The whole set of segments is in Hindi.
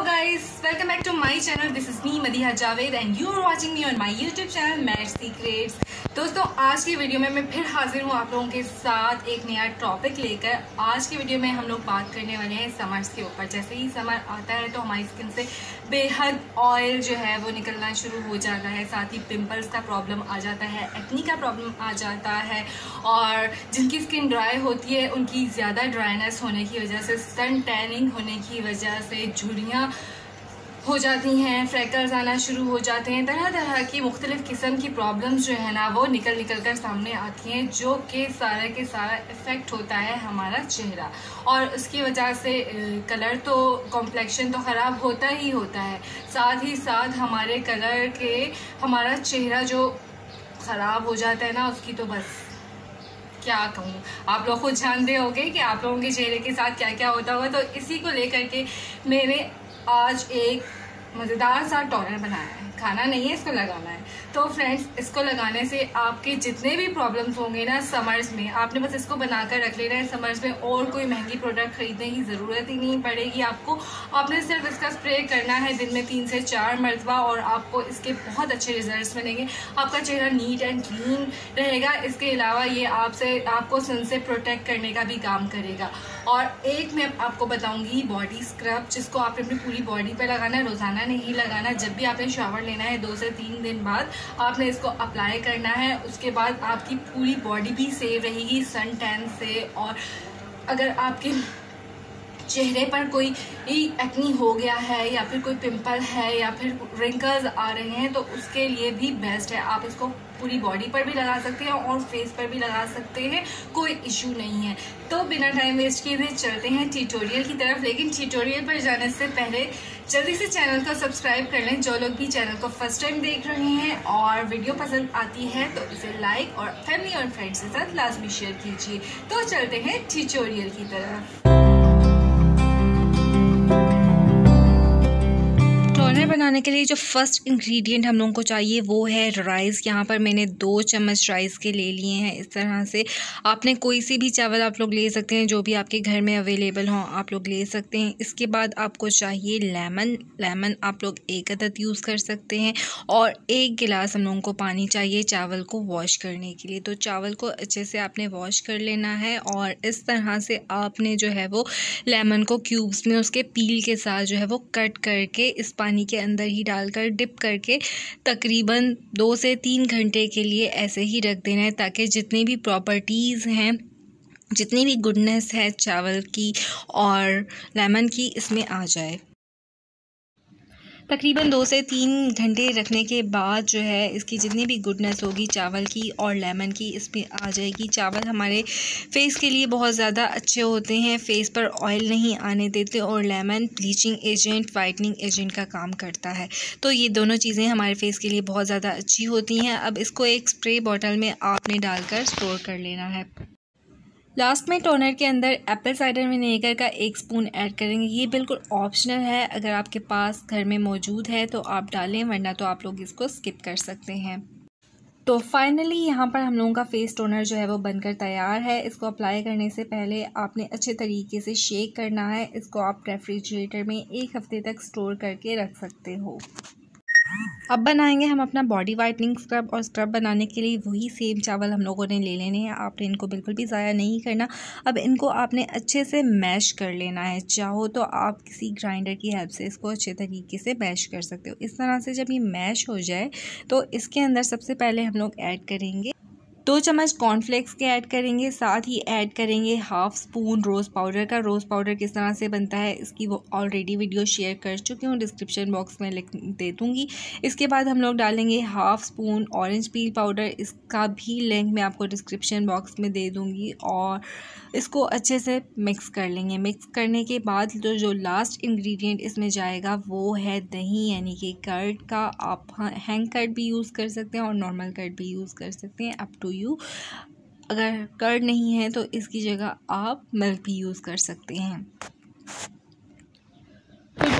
Hello guys, welcome back to my channel. This is me Madiha Javed and you are watching me on my YouTube channel Mad Secrets. दोस्तों, आज की वीडियो में मैं फिर हाजिर हूँ आप लोगों के साथ एक नया टॉपिक लेकर। आज की वीडियो में हम लोग बात करने वाले हैं समर्स के ऊपर। जैसे ही समर आता है तो हमारी स्किन से बेहद ऑयल जो है वो निकलना शुरू हो जाता है। साथ ही पिंपल्स का प्रॉब्लम आ जाता है एक्नी का प्रॉब्लम आ जाता है और जिनकी स्किन ड्राई होती है, उनकी ज़्यादा ड्राइनेस होने की वजह से सन टैनिंग होने की वजह से झुड़ियाँ हो जाती हैं फ्रैकल्स आना शुरू हो जाते हैं तरह तरह की मुख्तलिफ़ किस्म की प्रॉब्लम्स जो है ना, वो निकल निकल कर सामने आती हैं, जो कि सारा के सारा इफ़ेक्ट होता है हमारा चेहरा। और उसकी वजह से कलर तो कॉम्प्लेक्शन तो ख़राब होता ही होता है। साथ ही साथ हमारे कलर के, हमारा चेहरा जो ख़राब हो जाता है ना, उसकी तो बस क्या कहूँ। आप लोग खुद जानते होंगे कि आप लोगों के चेहरे के साथ क्या क्या होता होगा तो इसी को लेकर के मैंने आज एक मज़ेदार सा टॉनर बनाया है। खाना नहीं है इसको लगाना है। तो फ्रेंड्स इसको लगाने से आपके जितने भी प्रॉब्लम्स होंगे ना समर्स में, आपने बस इसको बनाकर रख लेना है। समर्स में और कोई महँगी प्रोडक्ट खरीदने की ज़रूरत ही नहीं पड़ेगी आपको। आपने सिर्फ़ इसका स्प्रे करना है दिन में तीन से चार मरतबा और आपको इसके बहुत अच्छे रिज़ल्ट मिलेंगे। आपका चेहरा नीट एंड क्लीन रहेगा। इसके अलावा ये आपसे, आपको सन से प्रोटेक्ट करने का भी काम करेगा। और एक मैं आपको बताऊँगी बॉडी स्क्रब जिसको आपने अपनी पूरी बॉडी पर लगाना है, रोज़ाना नहीं लगाना। जब भी आपने शावर लेना है दो से तीन दिन बाद। आपने इसको अप्लाई करना है। उसके बाद आपकी पूरी बॉडी भी सेव रहेगी सन टैन से और अगर आपके चेहरे पर कोई एक्नी हो गया है या फिर कोई पिंपल है या फिर रिंकल्स आ रहे हैं तो उसके लिए भी बेस्ट है। आप इसको पूरी बॉडी पर भी लगा सकते हैं और फेस पर भी लगा सकते हैं, कोई इशू नहीं है। तो बिना टाइम वेस्ट किए हुए चलते हैं ट्यूटोरियल की तरफ़। लेकिन ट्यूटोरियल पर जाने से पहले जल्दी से चैनल को सब्सक्राइब कर लें। जो लोग भी चैनल को फ़र्स्ट टाइम देख रहे हैं और वीडियो पसंद आती है तो इसे लाइक और फैमिली और फ्रेंड्स के साथ लाजमी शेयर कीजिए। तो चलते हैं ट्यूटोरियल की तरफ़। बनाने के लिए जो फ़र्स्ट इंग्रेडिएंट हम लोगों को चाहिए वो है राइस यहाँ पर मैंने दो चम्मच राइस के ले लिए हैं इस तरह से। आपने कोई सी भी चावल आप लोग ले सकते हैं, जो भी आपके घर में अवेलेबल हों, आप लोग ले सकते हैं। इसके बाद आपको चाहिए लेमन लेमन आप लोग एक अदद यूज़ कर सकते हैं और एक गिलास हम लोगों को पानी चाहिए चावल को वॉश करने के लिए। तो चावल को अच्छे से आपने वॉश कर लेना है और इस तरह से आपने जो है वो लेमन को क्यूब्स में उसके पील के साथ जो है वो कट करके इस पानी के अंदर ही डालकर डिप करके तकरीबन दो से तीन घंटे के लिए ऐसे ही रख देना है ताकि जितनी भी प्रॉपर्टीज़ हैं, जितनी भी गुडनेस है चावल की और लेमन की, इसमें आ जाए। तकरीबन दो से तीन घंटे रखने के बाद जो है, इसकी जितनी भी गुडनेस होगी, चावल की और लेमन की, इसमें आ जाएगी। चावल हमारे फेस के लिए बहुत ज़्यादा अच्छे होते हैं। फेस पर ऑयल नहीं आने देते और lemon bleaching agent whitening agent का काम करता है। तो ये दोनों चीज़ें हमारे फेस के लिए बहुत ज़्यादा अच्छी होती हैं। अब इसको एक स्प्रे बॉटल में आपने डालकर स्टोर कर लेना है। लास्ट में टोनर के अंदर एप्पल साइडर विनेगर का एक स्पून ऐड करेंगे। ये बिल्कुल ऑप्शनल है। अगर आपके पास घर में मौजूद है तो आप डालें, वरना तो आप लोग इसको स्किप कर सकते हैं। तो फाइनली यहाँ पर हम लोगों का फेस टोनर जो है, वो बनकर तैयार है। इसको अप्लाई करने से पहले आपने अच्छे तरीके से शेक करना है। इसको आप रेफ्रिजरेटर में एक हफ़्ते तक स्टोर करके रख सकते हो। अब बनाएँगे हम अपना बॉडी वाइटनिंग स्क्रब और स्क्रब बनाने के लिए वही सेम चावल हम लोगों ने ले लेने हैं। आपने इनको बिल्कुल भी ज़ाया नहीं करना। अब इनको आपने अच्छे से मैश कर लेना है। चाहो तो आप किसी ग्राइंडर की हेल्प से इसको अच्छे तरीके से मैश कर सकते हो। इस तरह से जब ये मैश हो जाए तो इसके अंदर सबसे पहले हम लोग ऐड करेंगे दो चम्मच कॉर्नफ्लेक्स के ऐड करेंगे, साथ ही ऐड करेंगे हाफ़ स्पून रोज़ पाउडर का। रोज़ पाउडर किस तरह से बनता है, इसकी वो ऑलरेडी वीडियो शेयर कर चुकी हूँ डिस्क्रिप्शन बॉक्स में लिख दे दूँगी। इसके बाद हम लोग डालेंगे half spoon orange peel powder इसका भी लिंक मैं आपको डिस्क्रिप्शन बॉक्स में दे दूँगी और इसको अच्छे से मिक्स कर लेंगे। मिक्स करने के बाद तो जो लास्ट इंग्रेडिएंट इसमें जाएगा, वो है दही, यानी कि कर्ड का। आप हैंग कर्ड भी यूज़ कर सकते हैं और नॉर्मल कर्ड भी यूज़ कर सकते हैं अप टू यू अगर कर्ड नहीं है तो इसकी जगह आप मिल्क भी यूज़ कर सकते हैं।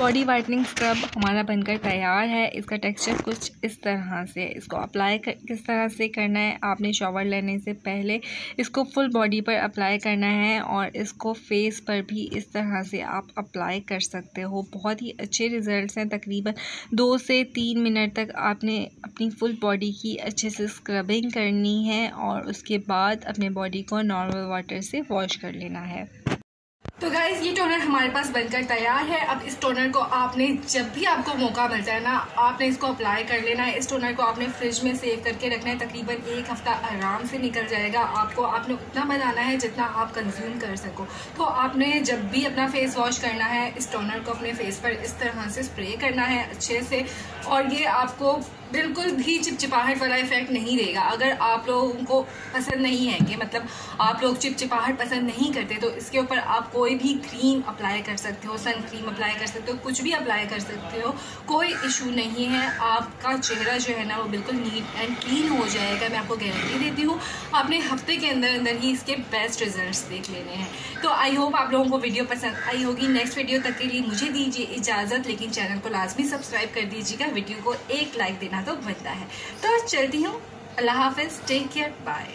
बॉडी वाइटनिंग स्क्रब हमारा बनकर तैयार है। इसका टेक्सचर कुछ इस तरह से, इसको अप्लाई कर किस तरह से करना है, आपने शॉवर लेने से पहले इसको फुल बॉडी पर अप्लाई करना है और इसको फेस पर भी इस तरह से आप अप्लाई कर सकते हो। बहुत ही अच्छे रिज़ल्ट हैं। तकरीबन दो से तीन मिनट तक आपने अपनी फुल बॉडी की अच्छे से स्क्रबिंग करनी है और उसके बाद अपने बॉडी को नॉर्मल वाटर से वॉश कर लेना है। तो गाइज़ ये टोनर हमारे पास बनकर तैयार है। अब इस टोनर को आपने जब भी आपको मौका मिल जाए ना, आपने इसको अप्लाई कर लेना है। इस टोनर को आपने फ्रिज में सेव करके रखना है। तकरीबन एक हफ़्ता आराम से निकल जाएगा। आपको, आपने उतना बनाना है जितना आप कंज्यूम कर सको। तो आपने जब भी अपना फेस वॉश करना है, इस टोनर को अपने फेस पर इस तरह से स्प्रे करना है अच्छे से। और ये आपको बिल्कुल भी चिपचिपाहट वाला इफ़ेक्ट नहीं देगा अगर आप लोगों को पसंद नहीं है कि मतलब आप लोग चिपचिपाहट पसंद नहीं करते तो इसके ऊपर आप कोई भी क्रीम अप्लाई कर सकते हो सन क्रीम अप्लाई कर सकते हो, कुछ भी अप्लाई कर सकते हो, कोई इशू नहीं है। आपका चेहरा जो है ना, वो बिल्कुल नीट एंड क्लीन हो जाएगा, मैं आपको गारंटी देती हूँ। आपने हफ़्ते के अंदर अंदर ही इसके बेस्ट रिज़ल्ट देख लेने हैं। तो आई होप आप लोगों को वीडियो पसंद आई होगी। नेक्स्ट वीडियो तक के लिए मुझे दीजिए इजाज़त, लेकिन चैनल को लाजमी सब्सक्राइब कर दीजिएगा। वीडियो को एक लाइक देना तो बनता है। तो चलती हूँ। अल्लाह हाफिज़। Take care bye